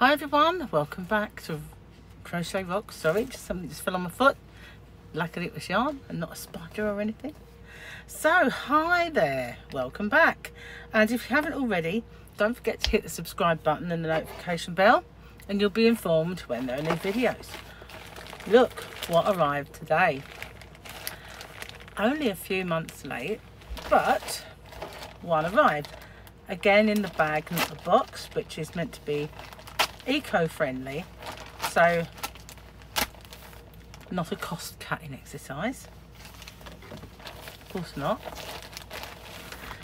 Hi everyone, welcome back to Crochet Rock. Sorry, just something just fell on my foot. Luckily it was yarn and not a spider or anything. So, hi there, welcome back. And if you haven't already, don't forget to hit the subscribe button and the notification bell and you'll be informed when there are new videos. Look what arrived today. Only a few months late, but one arrived. Again in the bag, not the box, which is meant to be eco-friendly. So, not a cost cutting exercise. Of course not.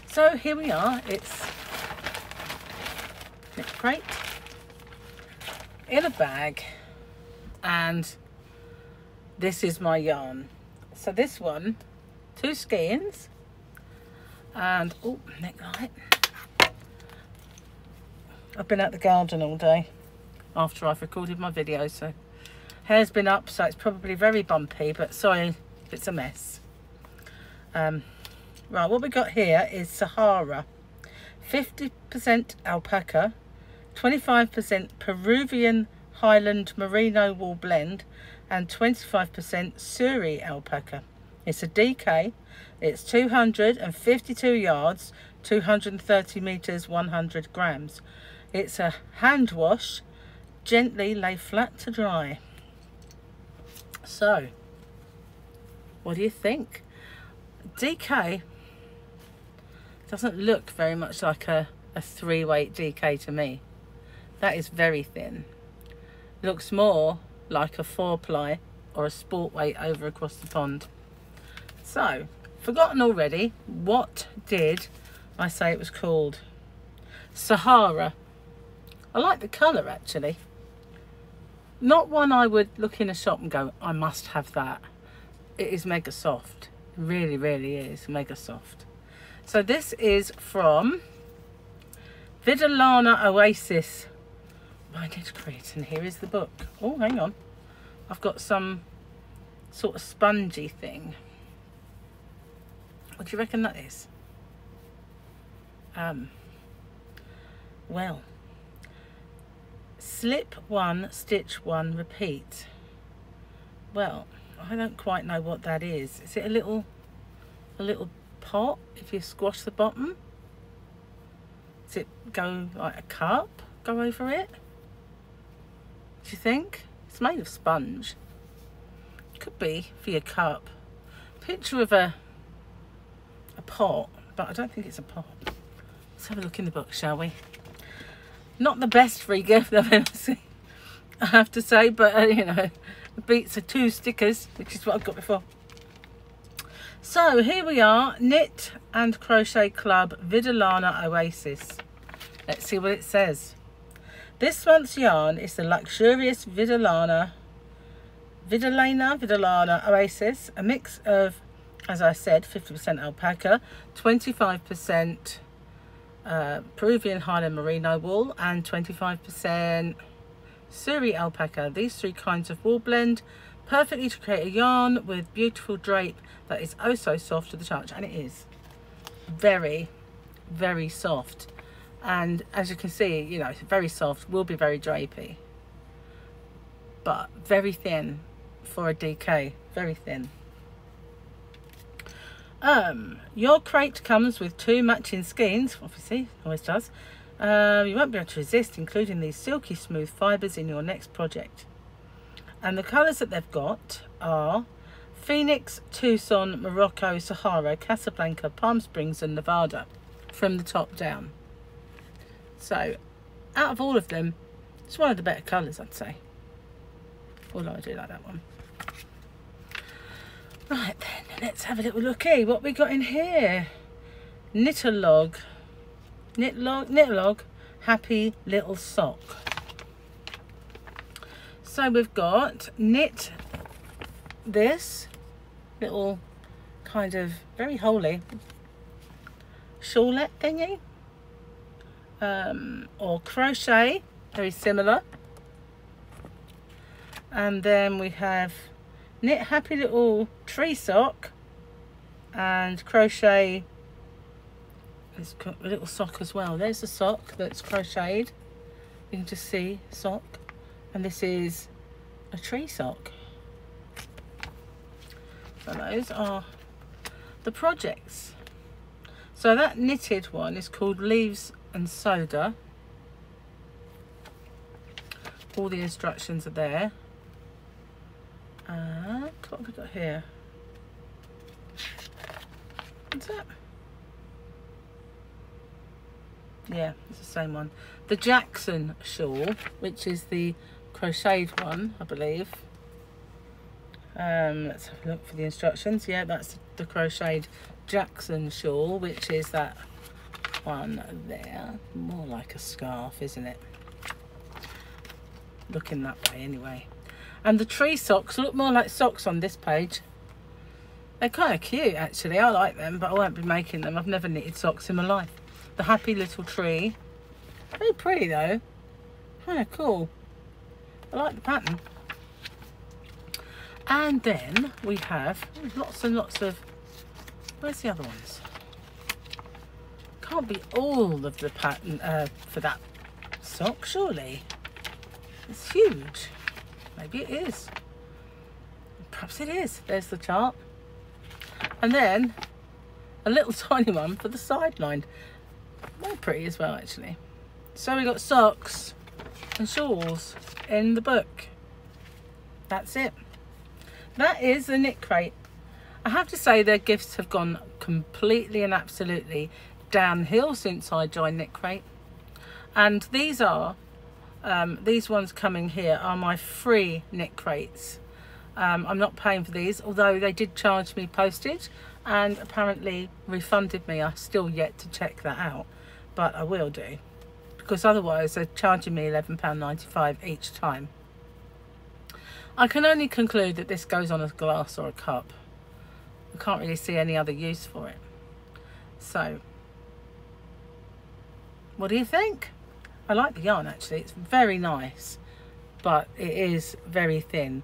So here we are. It's knit crate in a bag and this is my yarn. So this one, two skeins and oh neck light. I've been at the garden all day after I've recorded my video so hair's been up so it's probably very bumpy but sorry if it's a mess. Um, right what we got here is Sahara 50% alpaca 25% Peruvian Highland Merino wool blend and 25% Suri alpaca. It's a DK. It's 252 yards, 230 meters, 100 grams. It's a hand wash, gently lay flat to dry. So, what do you think? DK doesn't look very much like a, a three weight DK to me. That is very thin. Looks more like a four ply or a sport weight over across the pond. So, forgotten already, what did I say it was called? Sahara. I like the colour actually. Not one I would look in a shop and go, I must have that. It is mega soft. It really, really is mega soft. So this is from Vidalana Oasis I did create and here is the book. Oh, hang on. I've got some sort of spongy thing. What do you reckon that is? Um, well, slip one, stitch one, repeat. Well, I don't quite know what that is. Is it a little, a little pot if you squash the bottom? Does it go like a cup go over it? Do you think? It's made of sponge. Could be for your cup. Picture of a a pot, but I don't think it's a pot. Let's have a look in the book, shall we? Not the best free gift I've ever seen, I have to say, but uh, you know, it beats are two stickers, which is what I've got before. So here we are, Knit and Crochet Club Vidalana Oasis. Let's see what it says. This month's yarn is the luxurious Vidalana, Vidalana, Vidalana Oasis, a mix of, as I said, 50% alpaca, 25% uh, Peruvian Highland Merino wool, and 25% Suri alpaca. These three kinds of wool blend perfectly to create a yarn with beautiful drape that is oh so soft to the touch, and it is very, very soft and as you can see you know very soft will be very drapey but very thin for a DK very thin um your crate comes with two matching skeins obviously always does um, you won't be able to resist including these silky smooth fibers in your next project and the colors that they've got are Phoenix, Tucson, Morocco, Sahara, Casablanca, Palm Springs and Nevada from the top down. So, out of all of them, it's one of the better colours, I'd say. Although I do like that one. Right then, let's have a little looky. What we got in here? Knit-a-log. Knit-log, knit-a-log, happy little sock. So we've got knit this little kind of very holy shawlette thingy um, or crochet, very similar. And then we have knit happy little tree sock and crochet a little sock as well. There's a sock that's crocheted. You can just see sock. And this is a tree sock. So those are the projects. So that knitted one is called leaves and soda. All the instructions are there and what have we got here? What's that? Yeah it's the same one. The Jackson shawl which is the crocheted one I believe. Um, let's have a look for the instructions. Yeah that's the crocheted Jackson shawl which is that one there. More like a scarf isn't it? Looking that way anyway and the tree socks look more like socks on this page. They're kind of cute actually. I like them but I won't be making them. I've never knitted socks in my life. The happy little tree. Very pretty though. Kind of cool. I like the pattern. And then we have lots and lots of where's the other ones? Can't be all of the pattern uh, for that sock surely. It's huge maybe it is. Perhaps it is. There's the chart. And then a little tiny one for the sideline. More pretty as well actually. So we got socks and shawls in the book. That's it. That is the knit crate. I have to say their gifts have gone completely and absolutely downhill since I joined Knit Crate. And these are um, these ones coming here are my free knit crates. Um, I'm not paying for these although they did charge me postage and apparently refunded me. I still yet to check that out but I will do because otherwise they're charging me £11.95 each time. I can only conclude that this goes on a glass or a cup. I can't really see any other use for it. So what do you think I like the yarn actually. It's very nice, but it is very thin.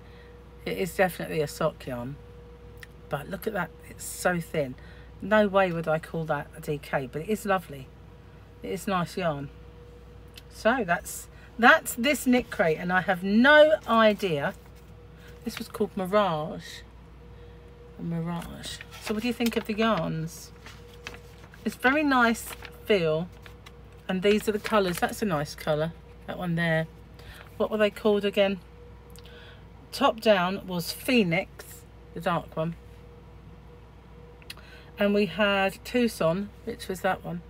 It is definitely a sock yarn, but look at that. It's so thin. No way would I call that a DK, but it is lovely. It is nice yarn. So that's that's this knit crate, and I have no idea. This was called Mirage. Mirage. So what do you think of the yarns? It's very nice feel and these are the colours. That's a nice colour that one there. What were they called again? Top down was phoenix the dark one. And we had tucson which was that one.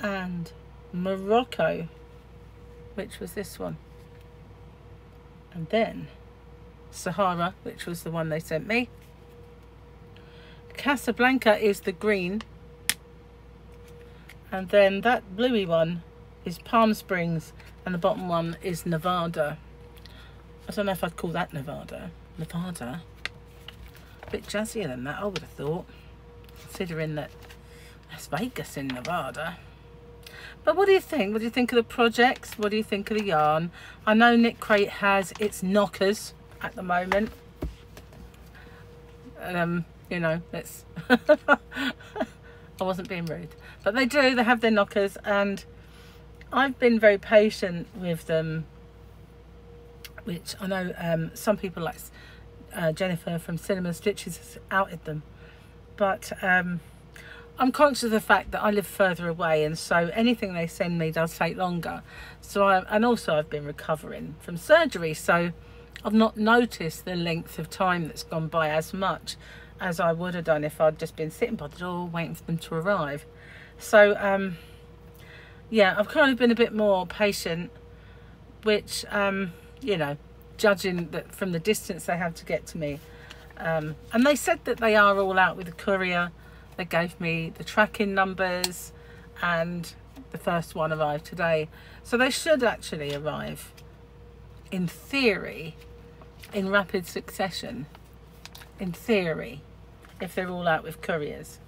And morocco which was this one. And then sahara which was the one they sent me. Casablanca is the green and then that bluey one is Palm Springs and the bottom one is Nevada. I don't know if I'd call that Nevada. Nevada. A bit jazzier than that, I would have thought. Considering that Las Vegas in Nevada. But what do you think? What do you think of the projects? What do you think of the yarn? I know Knit Crate has its knockers at the moment. Um, you know, let's... I wasn't being rude. But they do, they have their knockers and I've been very patient with them, which I know um, some people like uh, Jennifer from Cinema Stitches has outed them. But um, I'm conscious of the fact that I live further away and so anything they send me does take longer. So I, and also I've been recovering from surgery so I've not noticed the length of time that's gone by as much as I would have done if I'd just been sitting by the door waiting for them to arrive. So, um, yeah, I've kind of been a bit more patient, which, um, you know, judging that from the distance they have to get to me. Um, and they said that they are all out with the courier. They gave me the tracking numbers and the first one arrived today. So they should actually arrive, in theory, in rapid succession. In theory, if they're all out with couriers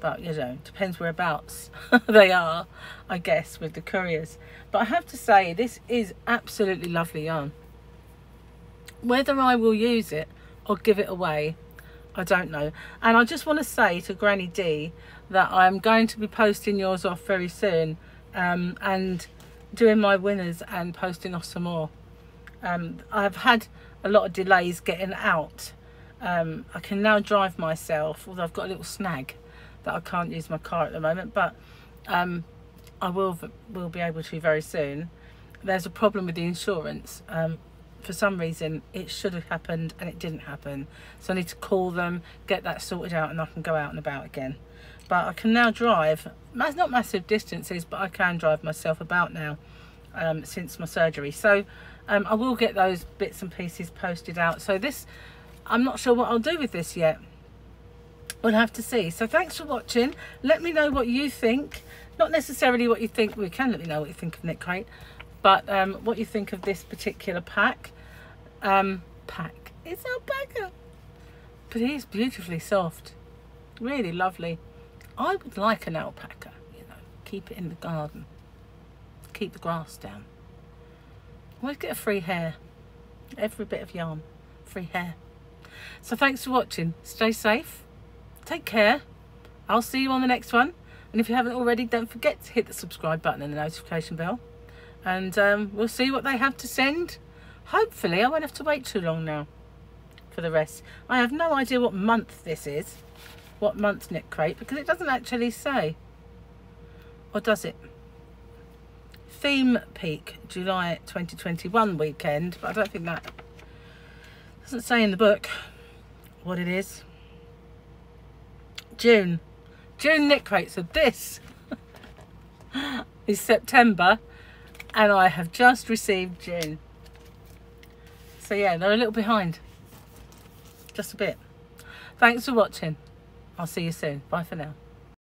but you know depends whereabouts they are I guess with the couriers but I have to say this is absolutely lovely yarn whether I will use it or give it away I don't know and I just want to say to Granny D that I'm going to be posting yours off very soon um, and doing my winners and posting off some more. Um, I've had a lot of delays getting out. Um, I can now drive myself, although I've got a little snag that I can't use my car at the moment, but um, I will will be able to very soon. There's a problem with the insurance. Um, for some reason, it should have happened and it didn't happen. So I need to call them, get that sorted out, and I can go out and about again. But I can now drive, not massive distances, but I can drive myself about now um, since my surgery. So um, I will get those bits and pieces posted out. So this, I'm not sure what I'll do with this yet. We'll have to see. So thanks for watching. Let me know what you think. Not necessarily what you think. We can let me know what you think of Knit Crate. But um, what you think of this particular pack. Um, pack. It's alpaca. But it is beautifully soft. Really lovely. I would like an alpaca, you know. Keep it in the garden. Keep the grass down. Always get a free hair. Every bit of yarn. Free hair. So thanks for watching. Stay safe. Take care. I'll see you on the next one. And if you haven't already, don't forget to hit the subscribe button and the notification bell. And um, we'll see what they have to send. Hopefully, I won't have to wait too long now for the rest. I have no idea what month this is. What month Knit Crate, because it doesn't actually say. Or does it? Theme Peak, July 2021 weekend. But I don't think that doesn't say in the book what it is. June. June knit crate. So this is September and I have just received June. So yeah, they're a little behind. Just a bit. Thanks for watching. I'll see you soon. Bye for now.